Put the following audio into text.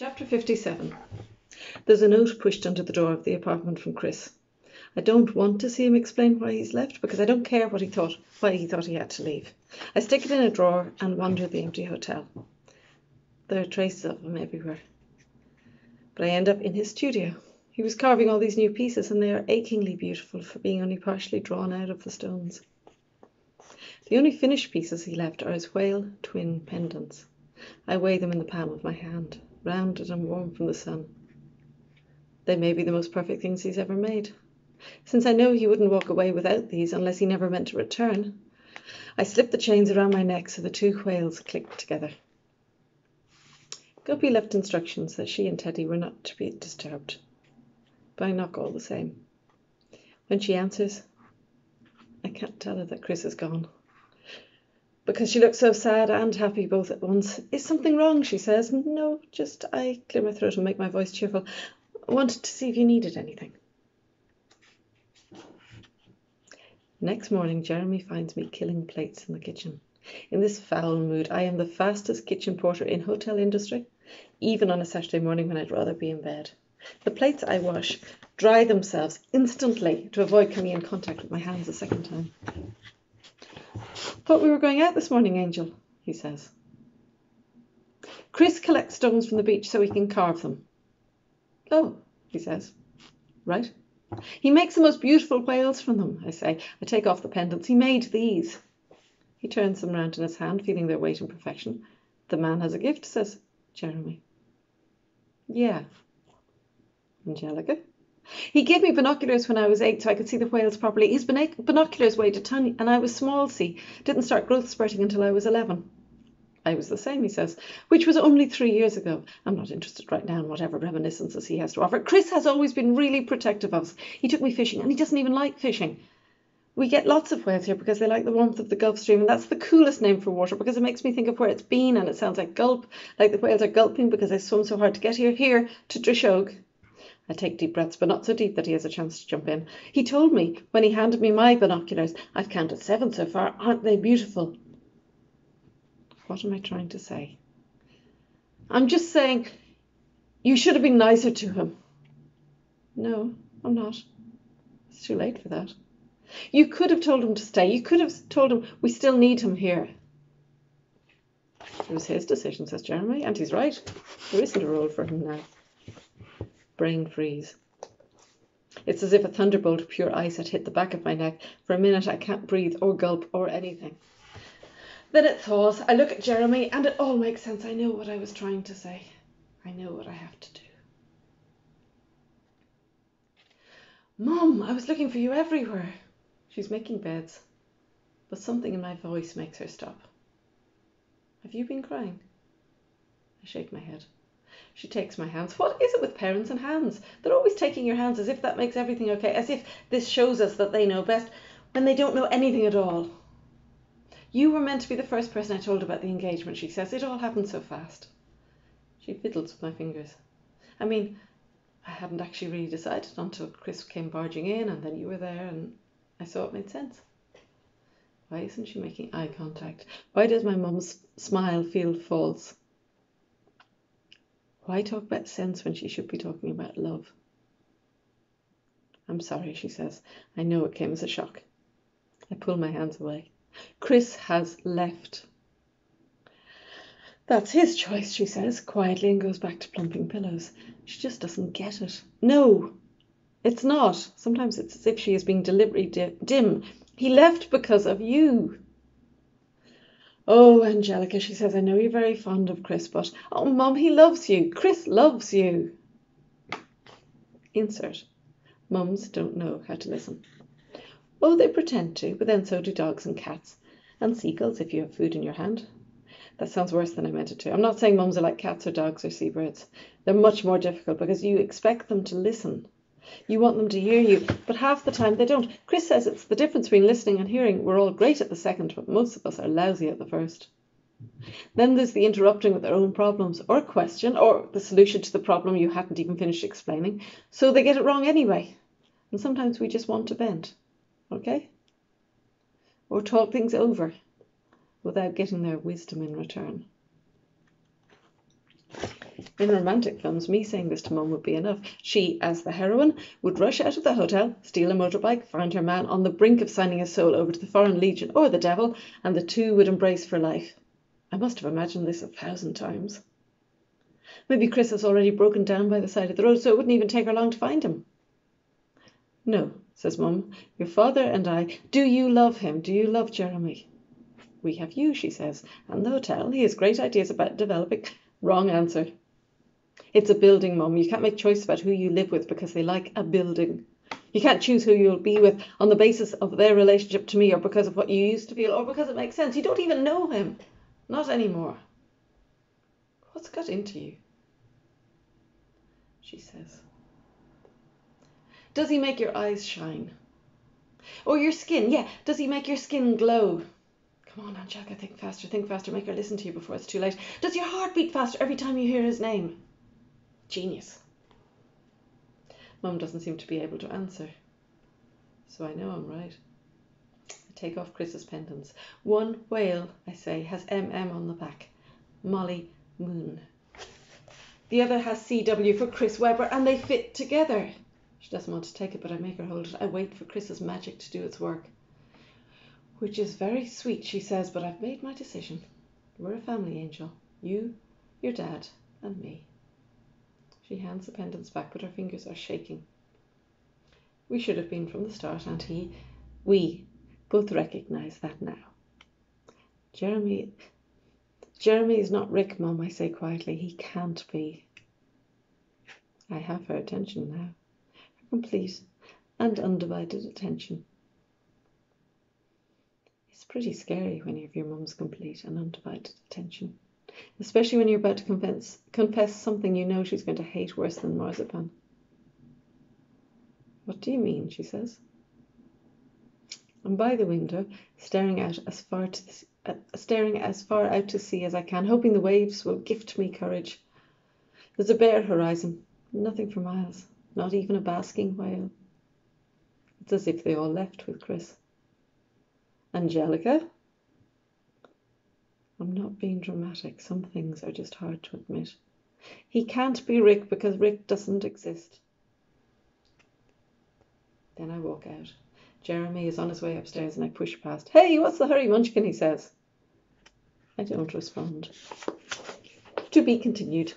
Chapter 57 There's a note pushed under the door of the apartment from Chris. I don't want to see him explain why he's left because I don't care what he thought, why he thought he had to leave. I stick it in a drawer and wander the empty hotel. There are traces of him everywhere. But I end up in his studio. He was carving all these new pieces and they are achingly beautiful for being only partially drawn out of the stones. The only finished pieces he left are his whale twin pendants. I weigh them in the palm of my hand, rounded and warm from the sun. They may be the most perfect things he's ever made. Since I know he wouldn't walk away without these unless he never meant to return, I slip the chains around my neck so the two whales click together. Guppy left instructions that she and Teddy were not to be disturbed, but I knock all the same. When she answers, I can't tell her that Chris is gone. Because she looks so sad and happy both at once. Is something wrong? she says. No, just I clear my throat and make my voice cheerful. I wanted to see if you needed anything. Next morning, Jeremy finds me killing plates in the kitchen. In this foul mood, I am the fastest kitchen porter in hotel industry, even on a Saturday morning when I'd rather be in bed. The plates I wash dry themselves instantly to avoid coming in contact with my hands a second time. Thought we were going out this morning, Angel, he says. Chris collects stones from the beach so he can carve them. Oh, he says. Right. He makes the most beautiful whales from them, I say. I take off the pendants. He made these. He turns them round in his hand, feeling their weight and perfection. The man has a gift, says Jeremy. Yeah. Angelica. He gave me binoculars when I was eight so I could see the whales properly. His binoculars weighed a ton and I was small, see. Didn't start growth spurting until I was 11. I was the same, he says, which was only three years ago. I'm not interested right now in whatever reminiscences he has to offer. Chris has always been really protective of us. He took me fishing, and he doesn't even like fishing. We get lots of whales here because they like the warmth of the Gulf Stream, and that's the coolest name for water because it makes me think of where it's been, and it sounds like gulp, like the whales are gulping because they swim so hard to get here, here to Drishog. I take deep breaths, but not so deep that he has a chance to jump in. He told me when he handed me my binoculars, I've counted seven so far. Aren't they beautiful? What am I trying to say? I'm just saying you should have been nicer to him. No, I'm not. It's too late for that. You could have told him to stay. You could have told him we still need him here. It was his decision, says Jeremy, and he's right. There isn't a role for him now. Brain freeze. It's as if a thunderbolt of pure ice had hit the back of my neck. For a minute I can't breathe or gulp or anything. Then it thaws. I look at Jeremy and it all makes sense. I know what I was trying to say. I know what I have to do. Mom, I was looking for you everywhere. She's making beds, but something in my voice makes her stop. Have you been crying? I shake my head. She takes my hands. What is it with parents and hands? They're always taking your hands as if that makes everything okay, as if this shows us that they know best when they don't know anything at all. You were meant to be the first person I told about the engagement, she says. It all happened so fast. She fiddles with my fingers. I mean, I hadn't actually really decided until Chris came barging in and then you were there and I saw it made sense. Why isn't she making eye contact? Why does my mum's smile feel false? Why talk about sense when she should be talking about love? I'm sorry, she says. I know it came as a shock. I pull my hands away. Chris has left. That's his choice, she says quietly and goes back to plumping pillows. She just doesn't get it. No, it's not. Sometimes it's as if she is being deliberately dim. He left because of you. Oh, Angelica, she says, I know you're very fond of Chris, but oh, Mum, he loves you. Chris loves you. Insert. Mums don't know how to listen. Oh, they pretend to, but then so do dogs and cats. And seagulls if you have food in your hand. That sounds worse than I meant it to. I'm not saying mums are like cats or dogs or seabirds. They're much more difficult because you expect them to listen. You want them to hear you, but half the time they don't. Chris says it's the difference between listening and hearing. We're all great at the second, but most of us are lousy at the first. Then there's the interrupting with their own problems or question or the solution to the problem you hadn't even finished explaining. So they get it wrong anyway. And sometimes we just want to vent okay? Or talk things over without getting their wisdom in return. In romantic films, me saying this to Mum would be enough. She, as the heroine, would rush out of the hotel, steal a motorbike, find her man on the brink of signing his soul over to the Foreign Legion or the devil, and the two would embrace for life. I must have imagined this a thousand times. Maybe Chris has already broken down by the side of the road, so it wouldn't even take her long to find him. No, says Mum, your father and I. Do you love him? Do you love Jeremy? We have you, she says, and the hotel. He has great ideas about developing. Wrong answer. It's a building, Mum. You can't make choice about who you live with because they like a building. You can't choose who you'll be with on the basis of their relationship to me or because of what you used to feel or because it makes sense. You don't even know him. Not anymore. What's got into you? She says. Does he make your eyes shine? Or your skin? Yeah, does he make your skin glow? Come on, Angelica, think faster, think faster, make her listen to you before it's too late. Does your heart beat faster every time you hear his name? Genius. Mum doesn't seem to be able to answer. So I know I'm right. I take off Chris's pendants. One whale, I say, has MM on the back. Molly Moon. The other has CW for Chris Webber, and they fit together. She doesn't want to take it, but I make her hold it. I wait for Chris's magic to do its work. Which is very sweet, she says, but I've made my decision. We're a family, Angel. You, your dad, and me. She hands the pendants back, but her fingers are shaking. We should have been from the start, and he, we, both recognize that now. Jeremy, Jeremy is not Rick, Mum, I say quietly. He can't be. I have her attention now, her complete and undivided attention. Pretty scary when you have your mum's complete and undivided attention especially when you're about to confess, confess something you know she's going to hate worse than marzipan. What do you mean? she says. I'm by the window, staring out as far to the, uh, staring as far out to sea as I can, hoping the waves will gift me courage. There's a bare horizon, nothing for miles, not even a basking whale. It's as if they all left with Chris. Angelica, I'm not being dramatic. Some things are just hard to admit. He can't be Rick because Rick doesn't exist. Then I walk out. Jeremy is on his way upstairs and I push past. Hey, what's the hurry, Munchkin? he says. I don't respond. To be continued.